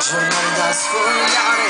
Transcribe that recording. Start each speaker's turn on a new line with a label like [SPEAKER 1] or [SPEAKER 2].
[SPEAKER 1] Giornale da sfogliare